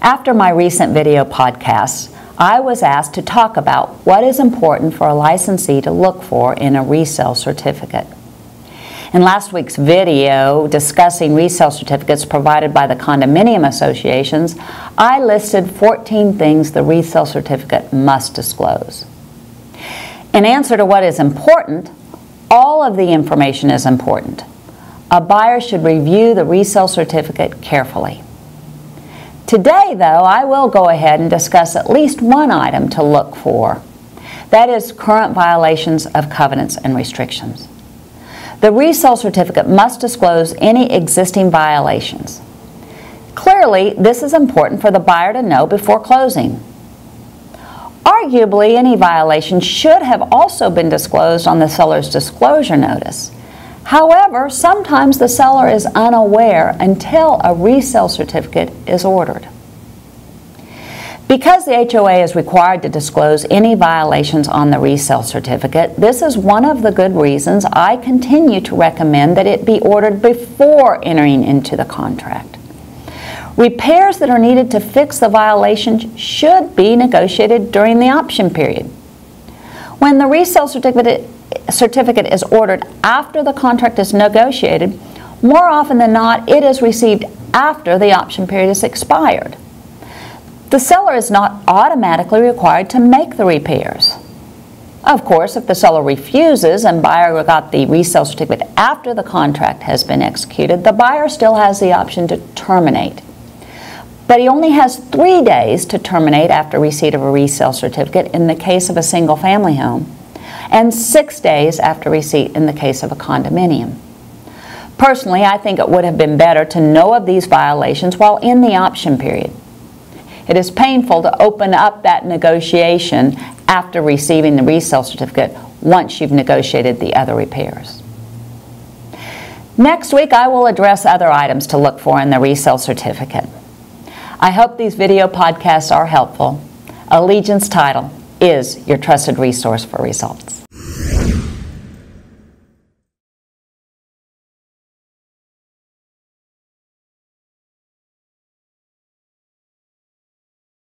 After my recent video podcasts, I was asked to talk about what is important for a licensee to look for in a resale certificate. In last week's video discussing resale certificates provided by the condominium associations, I listed 14 things the resale certificate must disclose. In answer to what is important, all of the information is important. A buyer should review the resale certificate carefully. Today, though, I will go ahead and discuss at least one item to look for. That is current violations of covenants and restrictions. The resale certificate must disclose any existing violations. Clearly, this is important for the buyer to know before closing. Arguably, any violation should have also been disclosed on the seller's disclosure notice. However, sometimes the seller is unaware until a resale certificate is ordered. Because the HOA is required to disclose any violations on the resale certificate, this is one of the good reasons I continue to recommend that it be ordered before entering into the contract. Repairs that are needed to fix the violation should be negotiated during the option period. When the resale certificate certificate is ordered after the contract is negotiated, more often than not, it is received after the option period is expired. The seller is not automatically required to make the repairs. Of course, if the seller refuses and buyer got the resale certificate after the contract has been executed, the buyer still has the option to terminate. But he only has three days to terminate after receipt of a resale certificate in the case of a single family home and six days after receipt in the case of a condominium. Personally, I think it would have been better to know of these violations while in the option period. It is painful to open up that negotiation after receiving the resale certificate once you've negotiated the other repairs. Next week, I will address other items to look for in the resale certificate. I hope these video podcasts are helpful. Allegiance Title is your trusted resource for results.